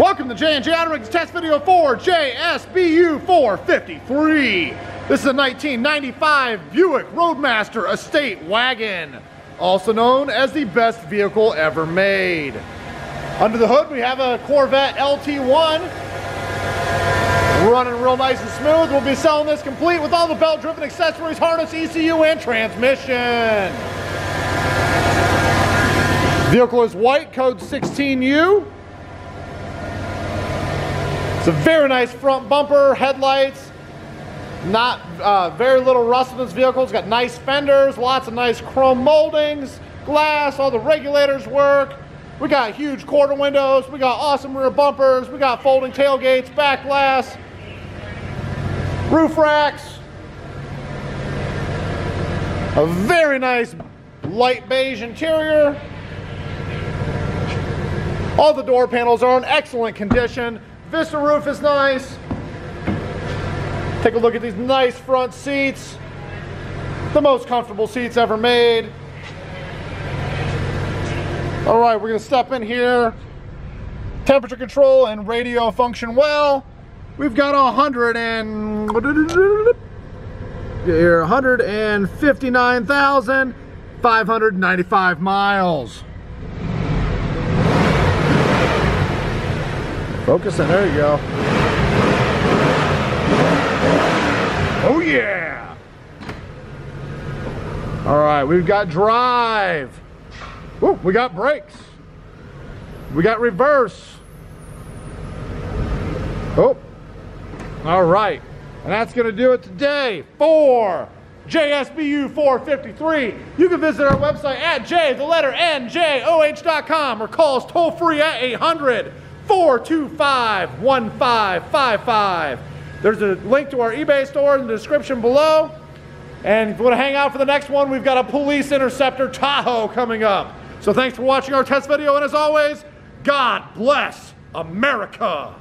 Welcome to J&J Auto test video for JSBU 453. This is a 1995 Buick Roadmaster Estate Wagon, also known as the best vehicle ever made. Under the hood, we have a Corvette LT1. Running real nice and smooth. We'll be selling this complete with all the belt-driven accessories, harness, ECU, and transmission. Vehicle is white, code 16U. It's a very nice front bumper, headlights, not uh, very little rust in this vehicle. It's got nice fenders, lots of nice chrome moldings, glass, all the regulators work. We got huge quarter windows, we got awesome rear bumpers, we got folding tailgates, back glass, roof racks, a very nice light beige interior. All the door panels are in excellent condition. Vista roof is nice. Take a look at these nice front seats. The most comfortable seats ever made. All right, we're gonna step in here. Temperature control and radio function well. We've got a hundred and here 159,595 miles. Focusing, there you go. Oh yeah! All right, we've got drive. Ooh, we got brakes. We got reverse. Oh, all right. And that's gonna do it today for JSBU 453. You can visit our website at J, the letter N, J, O, H.com or call us toll free at 800 425 1555. There's a link to our eBay store in the description below. And if you want to hang out for the next one, we've got a Police Interceptor Tahoe coming up. So thanks for watching our test video, and as always, God bless America.